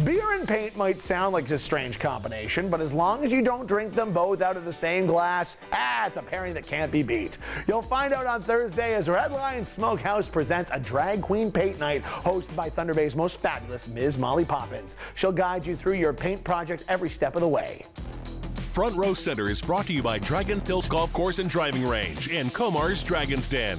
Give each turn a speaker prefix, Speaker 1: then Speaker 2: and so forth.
Speaker 1: Beer and paint might sound like a strange combination, but as long as you don't drink them both out of the same glass, ah, it's a pairing that can't be beat. You'll find out on Thursday as Red Lion Smokehouse presents a drag queen paint night hosted by Thunder Bay's most fabulous Ms. Molly Poppins. She'll guide you through your paint project every step of the way.
Speaker 2: Front Row Center is brought to you by Dragon Hills Golf Course and Driving Range and Comar's Dragon's Den.